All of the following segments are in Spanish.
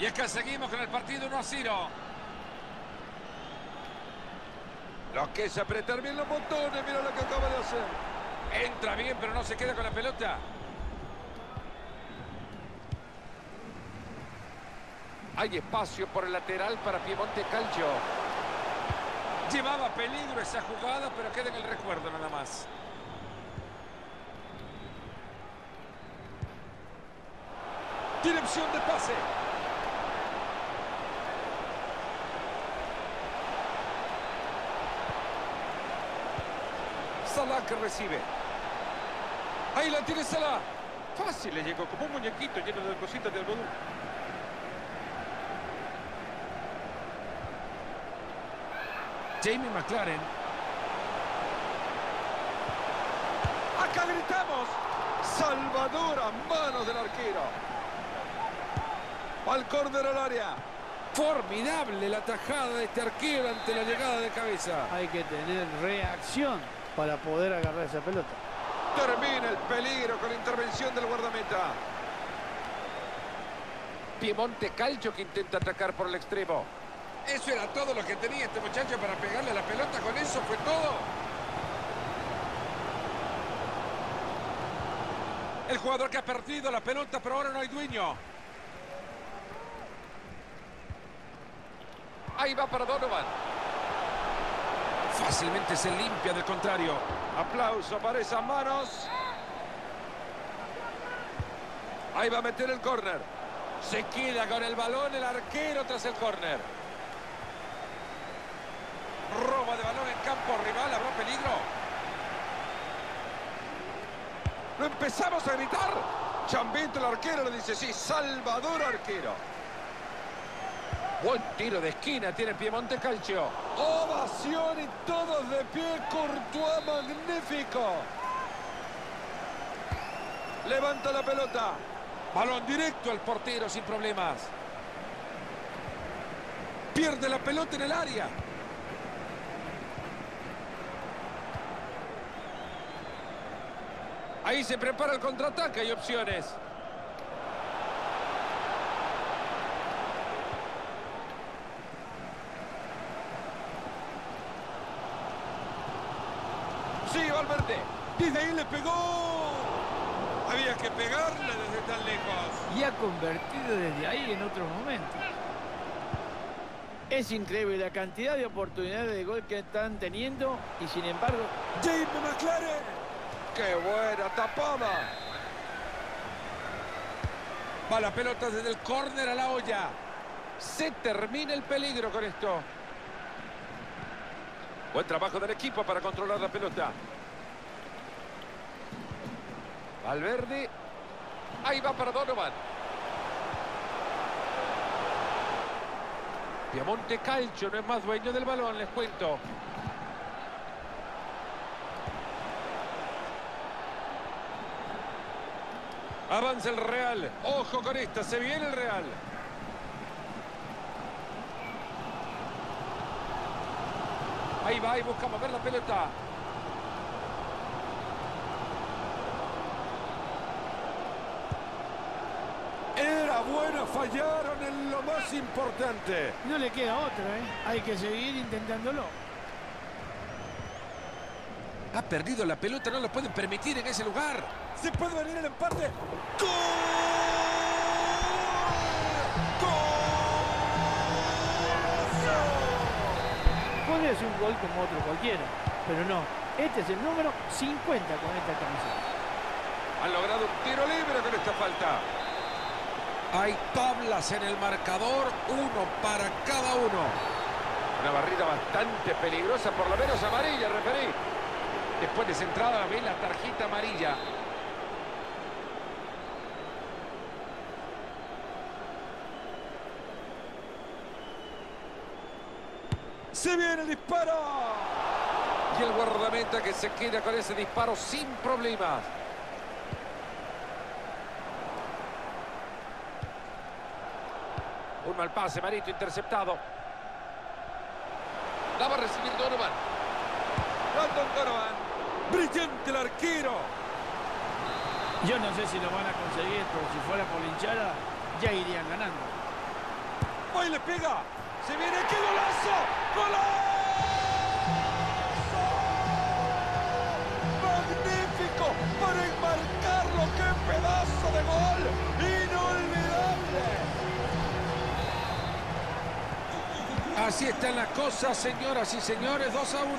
Y es que seguimos con el partido 1 a 0. Los que se apretar bien los botones, mira lo que acaba de hacer. Entra bien, pero no se queda con la pelota. Hay espacio por el lateral para Piemonte Calcio. Llevaba peligro esa jugada, pero queda en el recuerdo nada más. Tiene opción de pase. Salah recibe. Ahí la tiene Salah. Fácil le llegó, como un muñequito lleno de cositas de algodón. Jamie McLaren. Acá gritamos. Salvador a manos del arquero. Al córner al área. Formidable la tajada de este arquero ante la llegada de cabeza. Hay que tener reacción para poder agarrar esa pelota. Termina el peligro con la intervención del guardameta. Piemonte Calcio que intenta atacar por el extremo. Eso era todo lo que tenía este muchacho para pegarle a la pelota. Con eso fue todo. El jugador que ha perdido la pelota, pero ahora no hay dueño. Ahí va para Donovan. Fácilmente se limpia del contrario. Aplauso para esas manos. Ahí va a meter el córner. Se queda con el balón el arquero tras el córner. Roba de balón en campo rival. ¿Habrá peligro? Lo empezamos a gritar. Chambito el arquero le dice sí. Salvador arquero. Buen tiro de esquina tiene Piemonte Calcio. Ovación y todos de pie. Courtois magnífico. Levanta la pelota. Balón directo al portero sin problemas. Pierde la pelota en el área. Ahí se prepara el contraataque. Hay opciones. Sí, Valverde. Desde ahí le pegó. Había que pegarle desde tan lejos. Y ha convertido desde ahí en otros momentos. Es increíble la cantidad de oportunidades de gol que están teniendo y sin embargo... Jamie McLaren. ¡Qué buena tapada! Va la pelota desde el córner a la olla. Se termina el peligro con esto. Buen trabajo del equipo para controlar la pelota. Valverde. Ahí va para Donovan. Piemonte Calcio no es más dueño del balón, les cuento. Avanza el Real. Ojo con esta. Se viene el Real. Ahí va y busca mover la pelota. Buena. Fallaron en lo más importante. No le queda otra, ¿eh? Hay que seguir intentándolo. Ha perdido la pelota. No lo pueden permitir en ese lugar. Se puede venir el empate. ¡Gol! Podría ser un gol como otro cualquiera, pero no. Este es el número 50 con esta camiseta. Han logrado un tiro libre con esta falta. Hay tablas en el marcador, uno para cada uno. Una barrida bastante peligrosa, por lo menos amarilla, referí. Después de esa entrada ve la tarjeta amarilla. Se viene el disparo. Y el guardameta que se queda con ese disparo sin problemas. Mal pase, Marito, interceptado. La va a recibir Donovan. Brandon Donovan. Brillante el arquero. Yo no sé si lo van a conseguir, pero si fuera por hinchada, ya irían ganando. ¡Va y le pega! ¡Se viene! ¡Qué! ¡Golazo! Así están las cosas, señoras y señores. 2 a 1.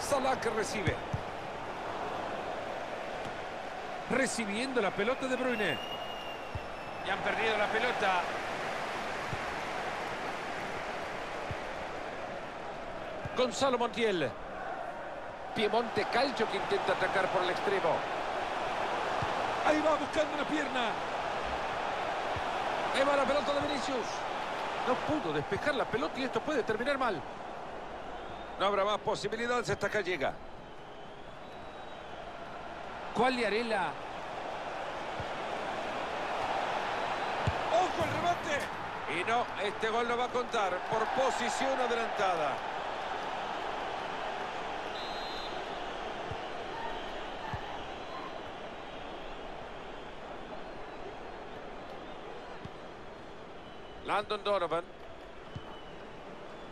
Salah que recibe. Recibiendo la pelota de Bruyne. Ya han perdido la pelota. Gonzalo Montiel. Piemonte Calcio que intenta atacar por el extremo. Ahí va buscando una pierna. Ahí va la pelota de Vinicius. No pudo despejar la pelota y esto puede terminar mal. No habrá más posibilidades hasta acá llega. Arela. ¡Ojo el remate! Y no, este gol no va a contar por posición adelantada. Landon Donovan.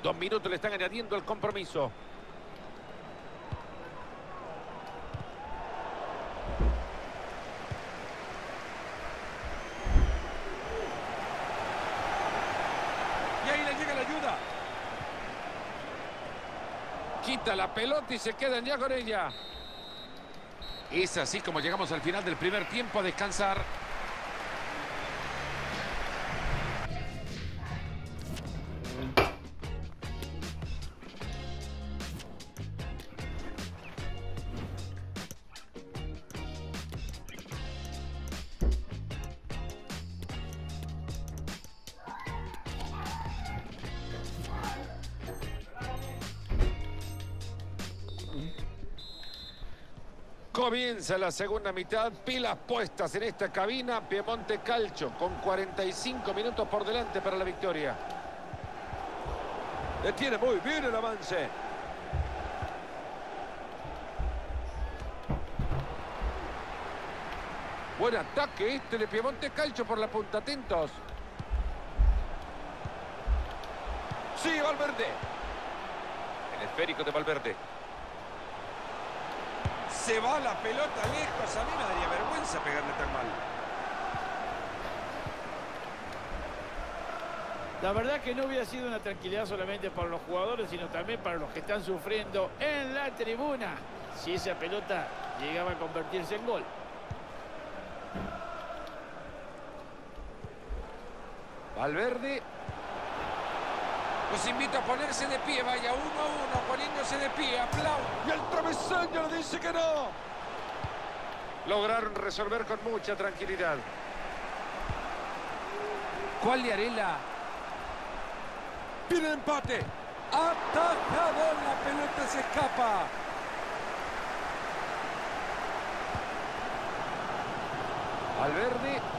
Dos minutos le están añadiendo el compromiso. Y ahí le llega la ayuda. Quita la pelota y se queda ya con ella. Es así como llegamos al final del primer tiempo a descansar. Comienza la segunda mitad, pilas puestas en esta cabina, Piemonte Calcio con 45 minutos por delante para la victoria. Detiene muy bien el avance. Buen ataque este de Piemonte Calcio por la punta, atentos. Sí, Valverde. El esférico de Valverde. Se va la pelota lejos. A mí me daría vergüenza pegarle tan mal. La verdad que no hubiera sido una tranquilidad solamente para los jugadores, sino también para los que están sufriendo en la tribuna. Si esa pelota llegaba a convertirse en gol. Valverde. Los invito a ponerse de pie. Vaya uno a uno poniéndose de pie. Aplauso. Y el travesaño le dice que no. Lograron resolver con mucha tranquilidad. Arela? Pide empate. Atajador. La pelota se escapa. Valverde.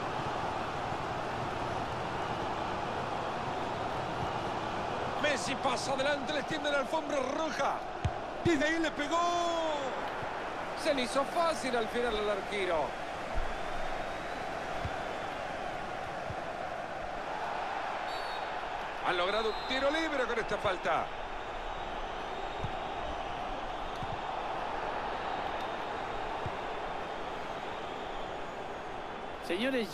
Messi pasa adelante, le extiende la alfombra roja. Y de ahí le pegó. Se le hizo fácil al final al arquero. Han logrado un tiro libre con esta falta. Señores,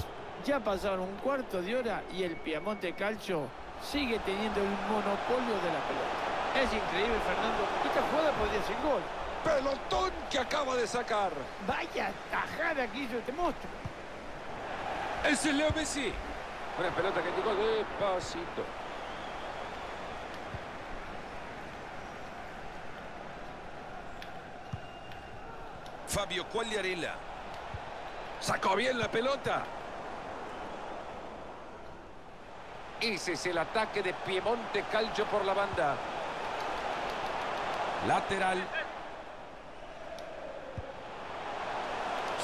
ya pasaron un cuarto de hora y el Piamonte Calcio sigue teniendo el monopolio de la pelota. Es increíble, Fernando. Esta jugada podría ser gol. Pelotón que acaba de sacar. Vaya tajada que hizo este monstruo. Ese es Leo Messi. Una pelota que llegó despacito. Fabio Quagliarella. Sacó bien la pelota. Ese es el ataque de Piemonte Calcio por la banda. Lateral.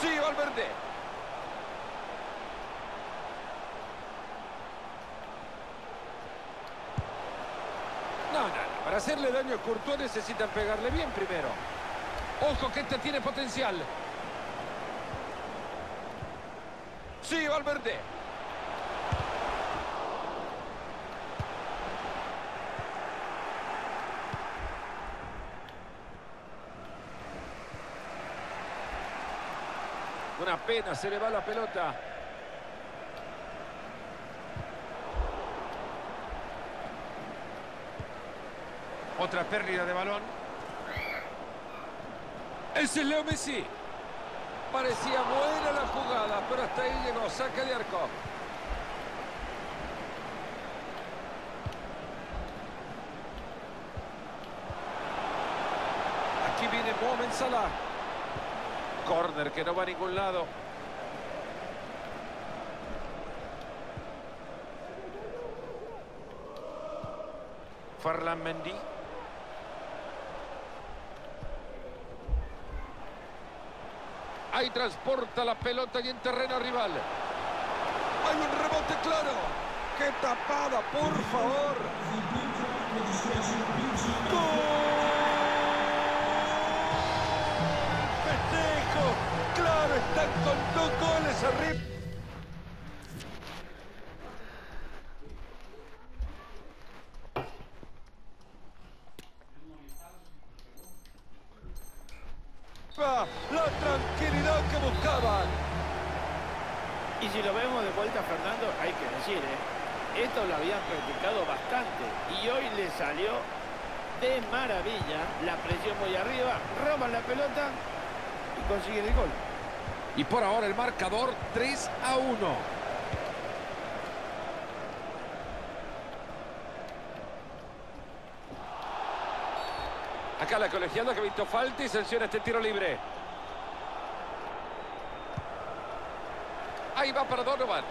Sí, Valverde. No, no, Para hacerle daño a Courtois necesitan pegarle bien primero. Ojo que este tiene potencial. Sí, Valverde. Una pena, se le va la pelota. Otra pérdida de balón. Ese es Leo Messi. Parecía buena la jugada, pero hasta ahí llegó. Saque de arco. Aquí viene Mohamed Salah. Corner que no va a ningún lado. Farlan Mendy. Ahí transporta la pelota y en terreno rival. Hay un rebote claro. ¡Qué tapada, por favor! ¡Gol! Con dos goles arriba. La tranquilidad que buscaban. Y si lo vemos de vuelta, Fernando, hay que decir, ¿eh? esto lo habían practicado bastante y hoy le salió de maravilla. La presión muy arriba, roban la pelota y consiguen el gol. Y por ahora el marcador 3 a 1. Acá la colegiada que ha visto falta y sanciona este tiro libre. Ahí va para Donovan.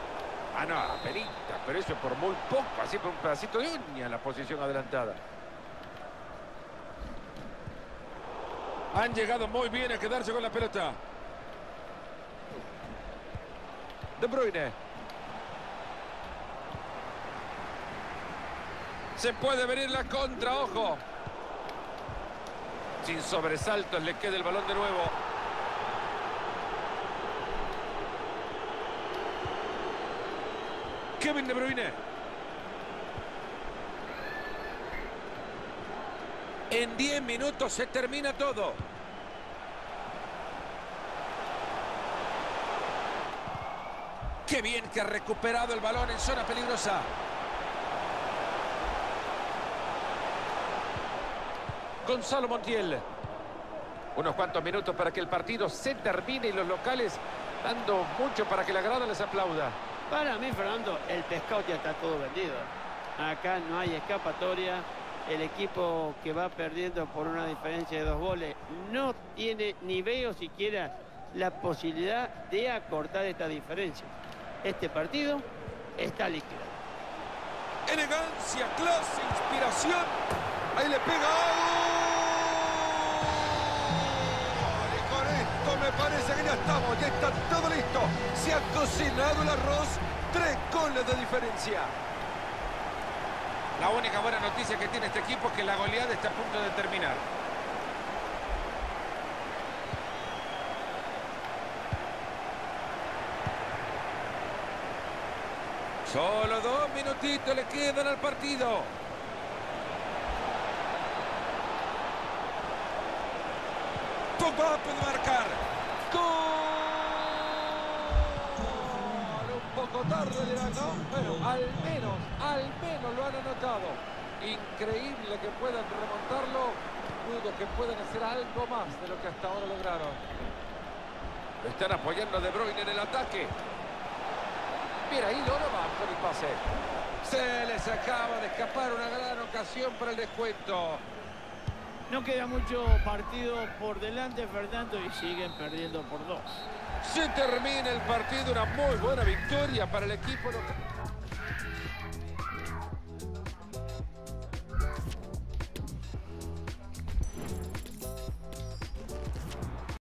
Ah, no, apenita, pero eso por muy poco, así por un pedacito de uña en la posición adelantada. Han llegado muy bien a quedarse con la pelota. De Bruyne. Se puede venir la contra, ojo. Sin sobresaltos le queda el balón de nuevo. Kevin De Bruyne. En 10 minutos se termina todo. Qué bien que ha recuperado el balón en zona peligrosa. Gonzalo Montiel. Unos cuantos minutos para que el partido se termine y los locales dando mucho para que la grada les aplauda. Para mí, Fernando, el pescado ya está todo vendido. Acá no hay escapatoria. El equipo que va perdiendo por una diferencia de dos goles no tiene ni veo siquiera la posibilidad de acortar esta diferencia. Este partido está liquidado. Elegancia, clase, inspiración. Ahí le pega. Y con esto me parece que ya estamos. Ya está todo listo. Se ha cocinado el arroz. Tres goles de diferencia. La única buena noticia que tiene este equipo es que la goleada está a punto de terminar. Solo dos minutitos le quedan al partido. Pogba puede marcar. ¡Gol! Un poco tarde le. Pero al menos, al menos lo han anotado. Increíble que puedan remontarlo. Dudo que puedan hacer algo más de lo que hasta ahora lograron. Están apoyando De Bruyne en el ataque. Mira, ahí Donovan con el pase. Se les acaba de escapar una gran ocasión para el descuento. No queda mucho partido por delante, Fernando, y siguen perdiendo por dos. Se termina el partido, una muy buena victoria para el equipo local.